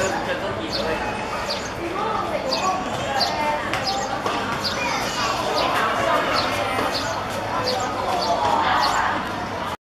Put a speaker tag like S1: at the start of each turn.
S1: 这跟周几的。